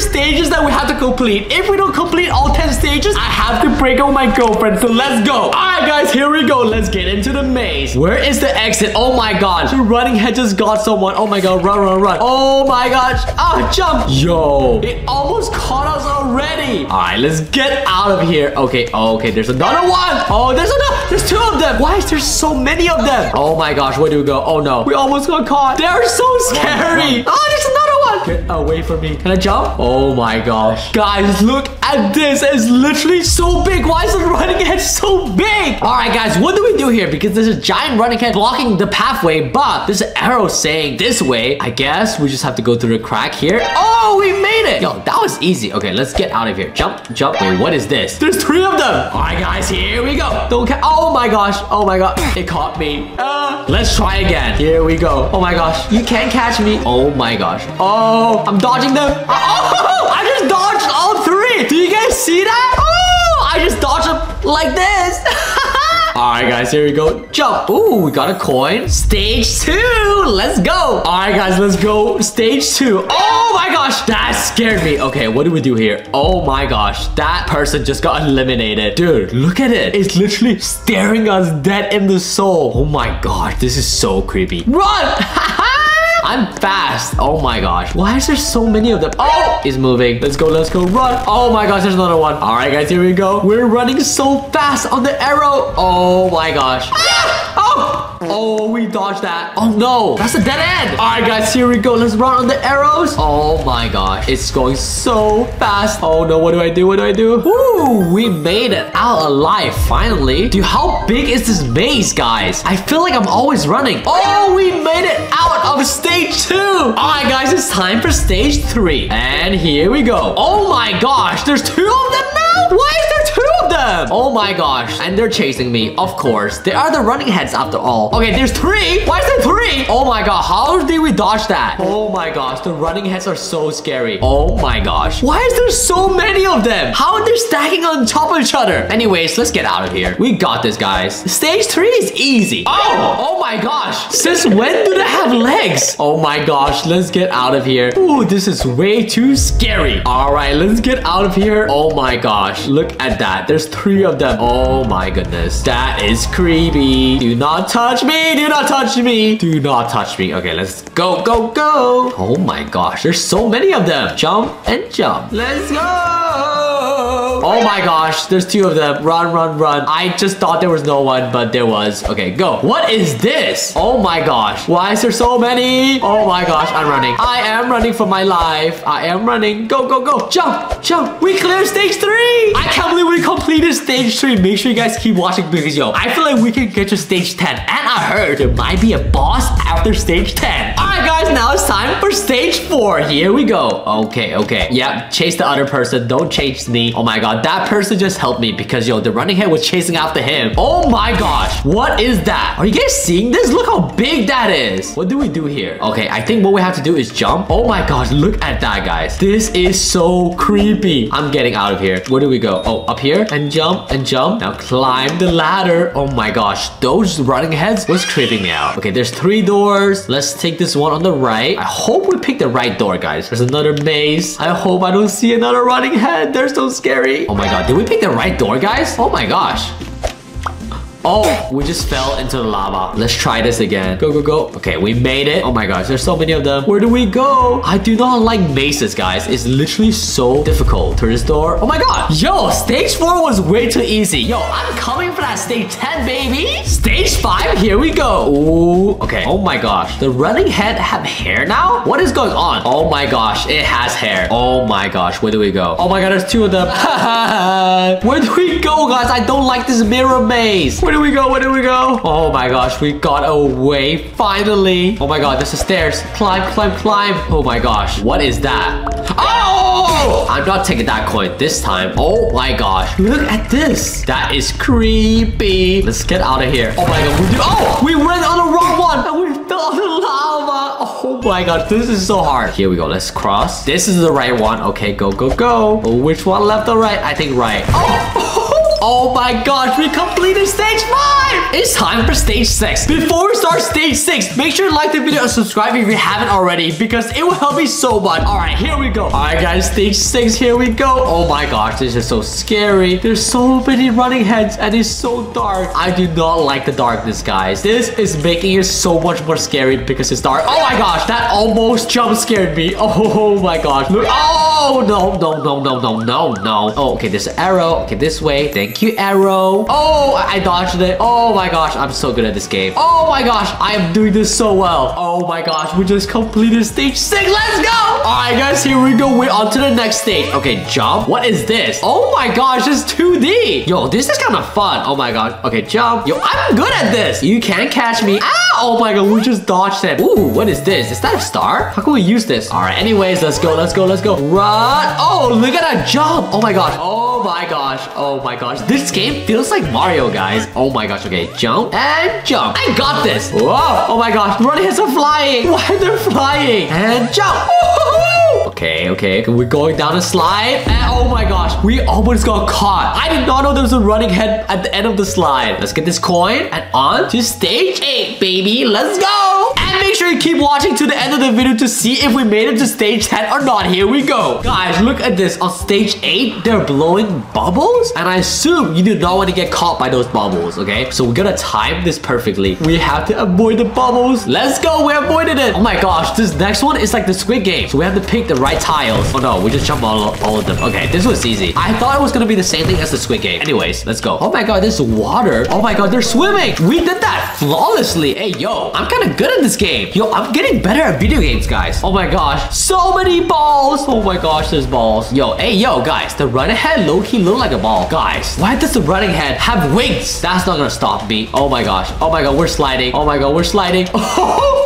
stages that we have to complete. If we don't complete all 10 stages, I have to break up with my girlfriend. So let's go. All right, guys, here we go. Let's get into the maze. Where is the exit? Oh my gosh. The running head just got someone. Oh my god, run, run, run. Oh my gosh. Ah, jump. Yo, it almost caught us already. All right, let's get out of here. Okay, okay, there's another one. Oh, there's another. There's two of them. Why is there so many of them? Oh my gosh, where do we go? Oh no, we almost got caught. They're so scary. Oh, there's another one. Get away from me. Can I jump? Oh my gosh. Guys, look at this. It's literally so big. Why is the running head so big? All right, guys, what do we do here? Because there's a giant running head blocking the pathway, but there's an arrow saying this way. I guess we just have to go through the crack here. Oh, we made it. Yo, that was easy. Okay, let's get out of here. Jump, jump. Wait, what is this? There's three of them. All right, guys, here we go. Don't ca- Oh my gosh. Oh my god. It caught me. Uh, let's try again. Here we go. Oh my gosh. You can't catch me. Oh my gosh. Oh, Oh, I'm dodging them. Oh, I just dodged all three. Do you guys see that? Oh, I just dodged them like this. All right, guys, here we go. Jump. Ooh, we got a coin. Stage two. Let's go. All right, guys, let's go. Stage two. Oh my gosh, that scared me. Okay, what do we do here? Oh my gosh, that person just got eliminated. Dude, look at it. It's literally staring us dead in the soul. Oh my gosh, this is so creepy. Run! I'm fast. Oh my gosh. Why is there so many of them? Oh, he's moving. Let's go, let's go, run. Oh my gosh, there's another one. All right, guys, here we go. We're running so fast on the arrow. Oh my gosh. Ah! Oh, oh, we dodged that. Oh no, that's a dead end. All right, guys, here we go. Let's run on the arrows. Oh my gosh, it's going so fast. Oh no, what do I do? What do I do? Ooh, we made it out alive, finally. Dude, how big is this maze, guys? I feel like I'm always running. Oh, we made it out of stage two. All right, guys, it's time for stage three. And here we go. Oh my gosh, there's two of them now? Why is there them? Oh my gosh, and they're chasing me, of course. They are the running heads after all. Okay, there's three. Why is there three? Oh my god, how did we dodge that? Oh my gosh, the running heads are so scary. Oh my gosh. Why is there so many of them? How are they stacking on top of each other? Anyways, let's get out of here. We got this, guys. Stage three is easy. Oh, oh my gosh. Since when do they have legs? Oh my gosh, let's get out of here. Ooh, this is way too scary. All right, let's get out of here. Oh my gosh, look at that. There's three of them. Oh my goodness. That is creepy. Do not touch me. Do not touch me. Do not touch me. Okay, let's go, go, go. Oh my gosh, there's so many of them. Jump and jump. Let's go. Oh, oh my gosh, there's two of them. Run, run, run. I just thought there was no one, but there was. Okay, go. What is this? Oh my gosh. Why is there so many? Oh my gosh, I'm running. I am running for my life. I am running. Go, go, go. Jump, jump. We cleared stage three. I can't believe we completed stage three. Make sure you guys keep watching because, yo, I feel like we can get to stage 10. And I heard there might be a boss after stage 10. All right, guys, now it's time for stage four. Here we go. Okay, okay. Yeah, chase the other person. Don't chase me. Oh my god, that person just helped me because, yo, the running head was chasing after him. Oh my gosh, what is that? Are you guys seeing this? Look how big that is. What do we do here? Okay, I think what we have to do is jump. Oh my gosh, look at that, guys. This is so creepy. I'm getting out of here. Where do we go? Oh, up here and jump and jump. Now climb the ladder. Oh my gosh, those running heads was creeping me out. Okay, there's three doors. Let's take this one on the right. I hope we pick the right door, guys. There's another maze. I hope I don't see another running head. They're so scary. Oh my god, did we pick the right door, guys? Oh my gosh. Oh, we just fell into the lava. Let's try this again. Go, go, go. Okay, we made it. Oh my gosh, there's so many of them. Where do we go? I do not like mazes, guys. It's literally so difficult. Through this door. Oh my god. Yo, stage 4 was way too easy. Yo, I'm coming for that stage 10, baby. Stage 5, here we go. Ooh, okay. Oh my gosh. The running head have hair now? What is going on? Oh my gosh, it has hair. Oh my gosh, where do we go? Oh my god, there's two of them. where do we go, guys? I don't like this mirror maze. Where do we go? Where do we go? Oh my gosh, we got away finally. Oh my god, there's the stairs. Climb, climb, climb. Oh my gosh, what is that? Oh! oh! I'm not taking that coin this time. Oh my gosh, look at this. That is creepy. Let's get out of here. Oh my god, we do. Oh, we went on the wrong one and we fell on the lava. Oh my god, this is so hard. Here we go. Let's cross. This is the right one. Okay, go, go, go. Oh, which one left or right? I think right. Oh! Oh my gosh, we completed stage five. It's time for stage six. Before we start stage six, make sure to like the video and subscribe if you haven't already because it will help me so much. All right, here we go. All right, guys, stage six, here we go. Oh my gosh, this is so scary. There's so many running heads and it's so dark. I do not like the darkness, guys. This is making it so much more scary because it's dark. Oh my gosh, that almost jump scared me. Oh my gosh. Look. Oh, no, no, no, no, no, no, no. Oh, okay, an arrow. Okay, this way. Thank you, arrow. Oh, I, I dodged it. Oh my gosh, I'm so good at this game. Oh my gosh, I am doing this so well. Oh my gosh, we just completed stage six. Let's go. All right, guys, here we go. We're on to the next stage. Okay, jump. What is this? Oh my gosh, it's 2D. Yo, this is kind of fun. Oh my gosh. Okay, jump. Yo, I'm good at this. You can't catch me. Ah! Oh my god, we just dodged it. Ooh, what is this? Is that a star? How can we use this? All right, anyways, let's go, let's go, let's go. Run. Oh, look at that jump. Oh my gosh. Oh my gosh. Oh my gosh. This game feels like Mario, guys. Oh my gosh. Okay, jump and jump. I got this. Whoa. Oh my gosh. Running heads are flying. Why are they flying? And jump. Okay, okay, we're going down a slide. And oh my gosh, we almost got caught. I did not know there was a running head at the end of the slide. Let's get this coin and on to stage eight, baby. Let's go. Sure you keep watching to the end of the video to see if we made it to stage 10 or not. Here we go. Guys, look at this. On stage 8, they're blowing bubbles. And I assume you do not want to get caught by those bubbles, okay? So we're gonna time this perfectly. We have to avoid the bubbles. Let's go. We avoided it. Oh my gosh, this next one is like the Squid Game. So we have to pick the right tiles. Oh no, we just jump all, all of them. Okay, this was easy. I thought it was gonna be the same thing as the Squid Game. Anyways, let's go. Oh my god, this water. Oh my god, they're swimming. We did that flawlessly. Hey, yo, I'm kind of good at this game. Yo, I'm getting better at video games, guys. Oh my gosh, so many balls. Oh my gosh, there's balls. Yo, hey, yo, guys, the running head low-key look like a ball. Guys, why does the running head have wings? That's not gonna stop me. Oh my gosh. Oh my god, we're sliding. Oh my god, we're sliding.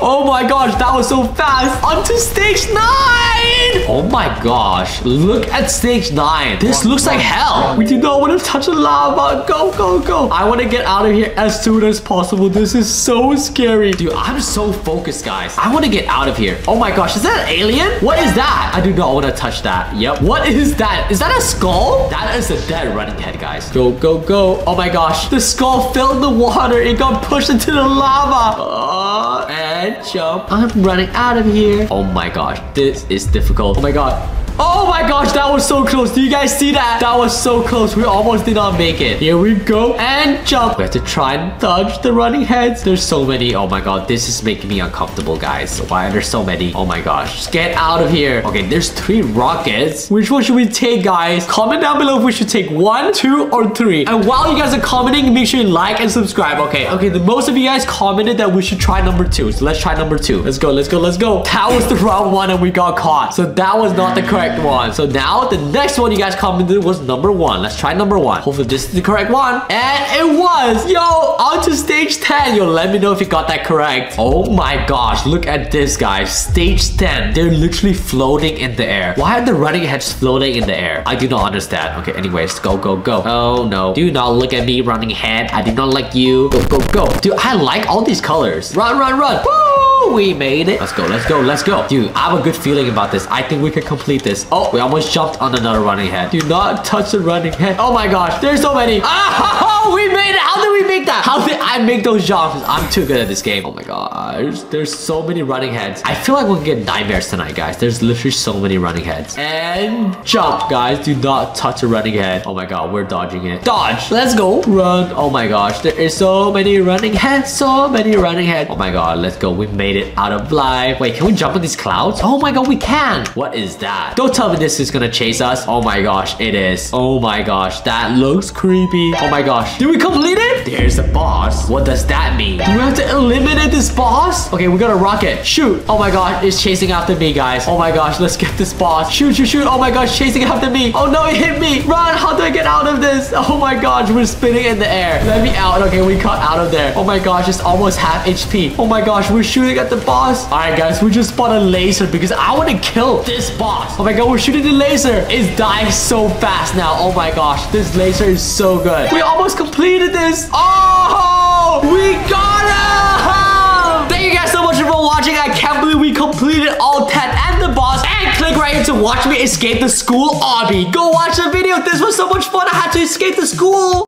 Oh my gosh, that was so fast. Onto stage nine. Oh my gosh, look at stage nine. This looks like hell. We do not want to touch the lava. Go, go, go. I want to get out of here as soon as possible. This is so scary. Dude, I'm so focused, guys. I want to get out of here. Oh my gosh, is that an alien? What is that? I do not want to touch that. Yep. What is that? Is that a skull? That is a dead running head, guys. Go, go, go. Oh my gosh, the skull filled the water. It got pushed into the lava. Uh, and jump. I'm running out of here. Oh my gosh, this is difficult. Oh my god. Oh my gosh, that was so close. Do you guys see that? That was so close. We almost did not make it. Here we go. And jump. We have to try and dodge the running heads. There's so many. Oh my god, this is making me uncomfortable, guys. Why are there so many? Oh my gosh. Just get out of here. Okay, there's three rockets. Which one should we take, guys? Comment down below if we should take one, two, or three. And while you guys are commenting, make sure you like and subscribe. Okay, okay. The most of you guys commented that we should try number two. So let's try number two. Let's go, let's go, let's go. That was the wrong one and we got caught. So that was not the correct one. So now the next one you guys commented was number one. Let's try number one. Hopefully this is the correct one. And it was. Yo, on to stage 10. Yo, let me know if you got that correct. Oh my gosh, look at this, guys. Stage 10. They're literally floating in the air. Why are the running heads floating in the air? I do not understand. Okay, anyways, go, go, go. Oh no. Do not look at me, running head. I do not like you. Go, go, go. Dude, I like all these colors. Run, run, run. Woo! We made it. Let's go, let's go, let's go. Dude, I have a good feeling about this. I think we can complete this. Oh, we almost jumped on another running head. Do not touch the running head. Oh my gosh, there's so many. Ah, we made it. How did we make that? How did I those jumps? I'm too good at this game. Oh my gosh, there's so many running heads. I feel like we'll get nightmares tonight, guys. There's literally so many running heads. And jump, guys. Do not touch a running head. Oh my god, we're dodging it. Dodge. Let's go. Run. Oh my gosh, there is so many running heads. So many running heads. Oh my god, let's go. We made it out of life. Wait, can we jump on these clouds? Oh my god, we can. What is that? Don't tell me this is gonna chase us. Oh my gosh, it is. Oh my gosh, that looks creepy. Oh my gosh. Did we complete it? There's a boss. What does that mean? Do we have to eliminate this boss? Okay, we got a rocket. Shoot. Oh my god, it's chasing after me, guys. Oh my gosh, let's get this boss. Shoot, shoot, shoot. Oh my gosh, chasing after me. Oh no, it hit me. Run. How do I get out of this? Oh my gosh, we're spinning in the air. Let me out. Okay, we got out of there. Oh my gosh, it's almost half HP. Oh my gosh, we're shooting at the boss. All right, guys, we just spot a laser because I want to kill this boss. Oh my god, we're shooting the laser. It's dying so fast now. Oh my gosh, this laser is so good. We almost completed this. Oh, we got him. Thank you guys so much for watching. I can't believe we completed all 10 and the boss and click right here to watch me escape the school obby. Go watch the video. This was so much fun. I had to escape the school.